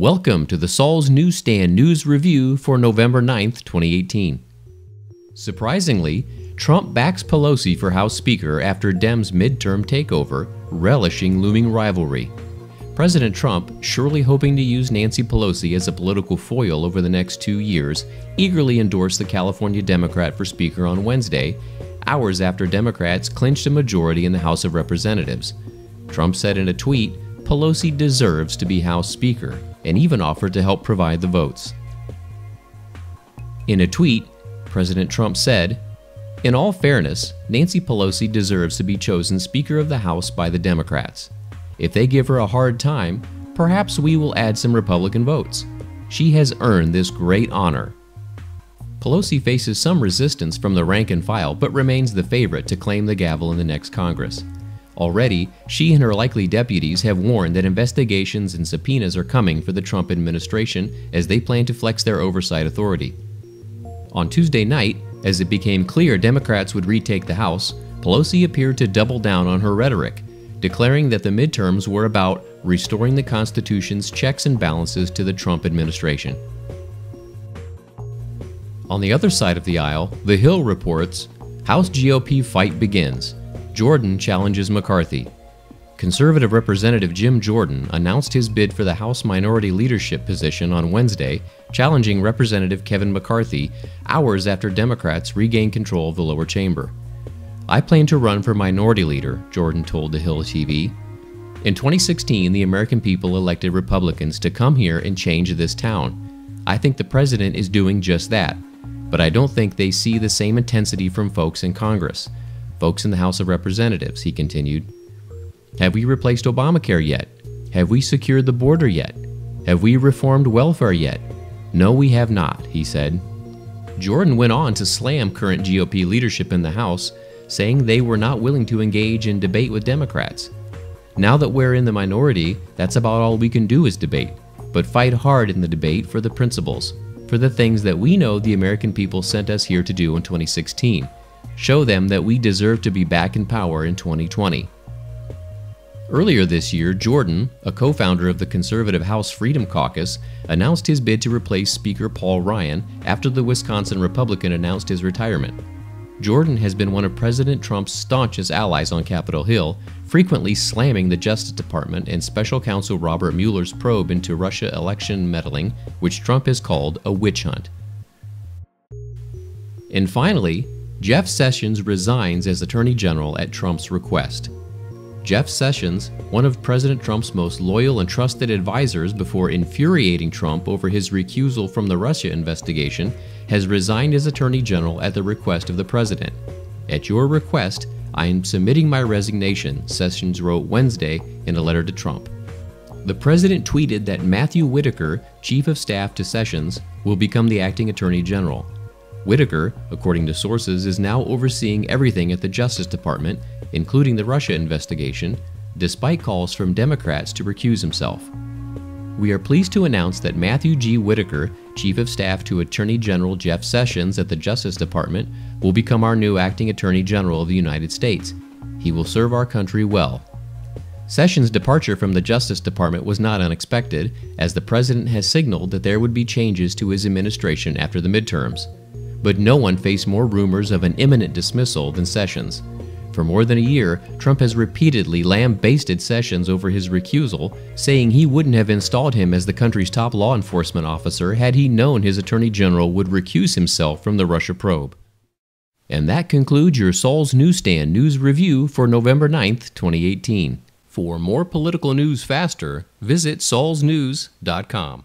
Welcome to the Saul's Newsstand News Review for November 9th, 2018. Surprisingly, Trump backs Pelosi for House Speaker after Dems' midterm takeover, relishing looming rivalry. President Trump, surely hoping to use Nancy Pelosi as a political foil over the next two years, eagerly endorsed the California Democrat for Speaker on Wednesday, hours after Democrats clinched a majority in the House of Representatives. Trump said in a tweet, Pelosi deserves to be House Speaker, and even offered to help provide the votes. In a tweet, President Trump said, In all fairness, Nancy Pelosi deserves to be chosen Speaker of the House by the Democrats. If they give her a hard time, perhaps we will add some Republican votes. She has earned this great honor. Pelosi faces some resistance from the rank and file, but remains the favorite to claim the gavel in the next Congress. Already, she and her likely deputies have warned that investigations and subpoenas are coming for the Trump administration as they plan to flex their oversight authority. On Tuesday night, as it became clear Democrats would retake the House, Pelosi appeared to double down on her rhetoric, declaring that the midterms were about restoring the Constitution's checks and balances to the Trump administration. On the other side of the aisle, The Hill reports House GOP fight begins. Jordan challenges McCarthy. Conservative Representative Jim Jordan announced his bid for the House Minority Leadership position on Wednesday, challenging Representative Kevin McCarthy hours after Democrats regained control of the lower chamber. I plan to run for Minority Leader, Jordan told The Hill TV. In 2016, the American people elected Republicans to come here and change this town. I think the president is doing just that, but I don't think they see the same intensity from folks in Congress folks in the House of Representatives, he continued. Have we replaced Obamacare yet? Have we secured the border yet? Have we reformed welfare yet? No, we have not, he said. Jordan went on to slam current GOP leadership in the House, saying they were not willing to engage in debate with Democrats. Now that we're in the minority, that's about all we can do is debate, but fight hard in the debate for the principles, for the things that we know the American people sent us here to do in 2016 show them that we deserve to be back in power in 2020. Earlier this year, Jordan, a co founder of the conservative House Freedom Caucus, announced his bid to replace Speaker Paul Ryan after the Wisconsin Republican announced his retirement. Jordan has been one of President Trump's staunchest allies on Capitol Hill, frequently slamming the Justice Department and Special Counsel Robert Mueller's probe into Russia election meddling, which Trump has called a witch hunt. And finally, Jeff Sessions resigns as Attorney General at Trump's request. Jeff Sessions, one of President Trump's most loyal and trusted advisors before infuriating Trump over his recusal from the Russia investigation, has resigned as Attorney General at the request of the President. At your request, I am submitting my resignation, Sessions wrote Wednesday in a letter to Trump. The President tweeted that Matthew Whitaker, Chief of Staff to Sessions, will become the acting Attorney General. Whitaker, according to sources, is now overseeing everything at the Justice Department, including the Russia investigation, despite calls from Democrats to recuse himself. We are pleased to announce that Matthew G. Whitaker, Chief of Staff to Attorney General Jeff Sessions at the Justice Department, will become our new Acting Attorney General of the United States. He will serve our country well. Sessions' departure from the Justice Department was not unexpected, as the President has signaled that there would be changes to his administration after the midterms but no one faced more rumors of an imminent dismissal than Sessions. For more than a year, Trump has repeatedly lambasted Sessions over his recusal, saying he wouldn't have installed him as the country's top law enforcement officer had he known his attorney general would recuse himself from the Russia probe. And that concludes your Saul's Newsstand News Review for November 9th, 2018. For more political news faster, visit saulsnews.com.